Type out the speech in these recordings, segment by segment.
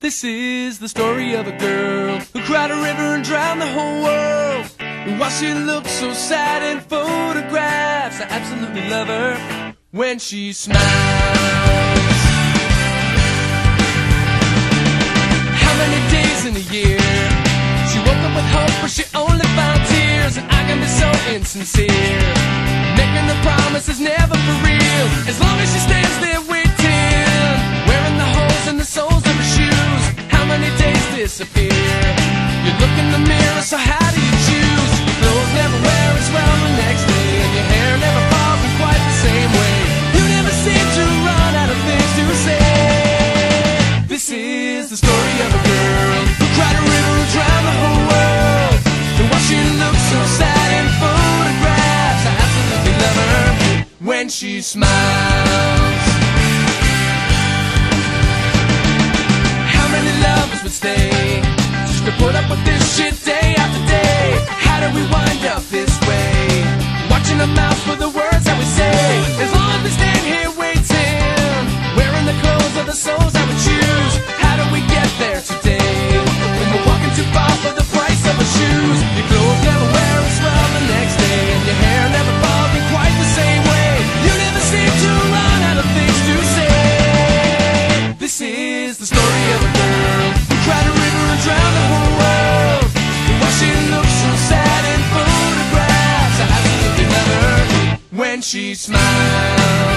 This is the story of a girl who cried a river and drowned the whole world. And while she looks so sad in photographs, I absolutely love her when she smiles. How many days in a year? She woke up with hope, but she only found tears. And I can be so insincere. Disappear? You look in the mirror, so how do you choose? Your clothes never wear as well the next day, and your hair never falls in quite the same way. You never seem to run out of things to say. This is the story of a girl who cried a river and drowned the whole world. And while she looks so sad in photographs, I absolutely love her when she smiles. Stay just to put up with this shit day after day? How did we wind up this way? Watching our mouths for the words that we say. As long as we stand here waiting, wearing the clothes of the souls that we choose. How do we get there today? When we're walking too far for the price of our shoes. Your clothes never wear as well the next day, and your hair never falls in quite the same way. You never seem to run out of things to say. This is the story of she smiles.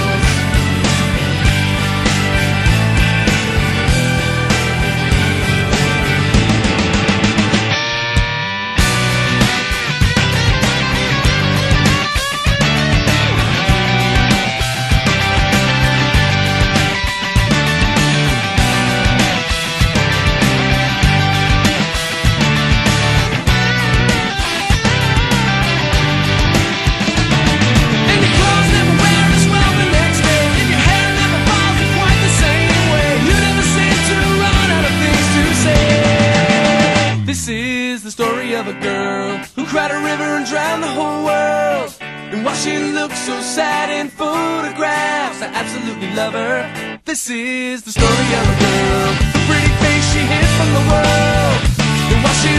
the story of a girl who cried a river and drowned the whole world. And while she looks so sad in photographs, I absolutely love her. This is the story of a girl, the pretty face she hid from the world. And while she